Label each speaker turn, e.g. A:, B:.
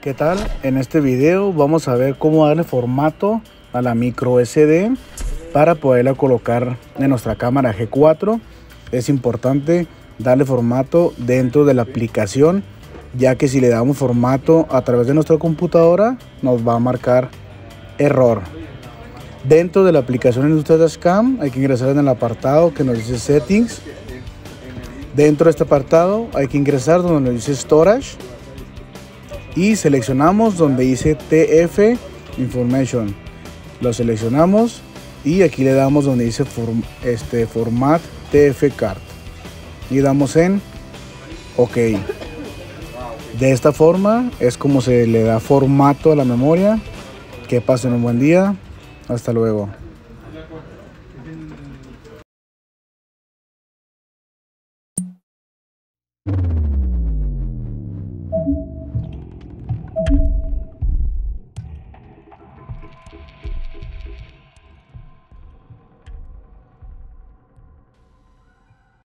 A: ¿Qué tal? En este video vamos a ver cómo darle formato a la micro SD para poderla colocar en nuestra cámara G4. Es importante darle formato dentro de la aplicación ya que si le damos formato a través de nuestra computadora nos va a marcar error. Dentro de la aplicación Industria Dashcam hay que ingresar en el apartado que nos dice Settings. Dentro de este apartado hay que ingresar donde nos dice Storage y seleccionamos donde dice TF Information. Lo seleccionamos y aquí le damos donde dice este Format TF Card y damos en OK. De esta forma es como se le da formato a la memoria. Que pasen un buen día. Hasta luego.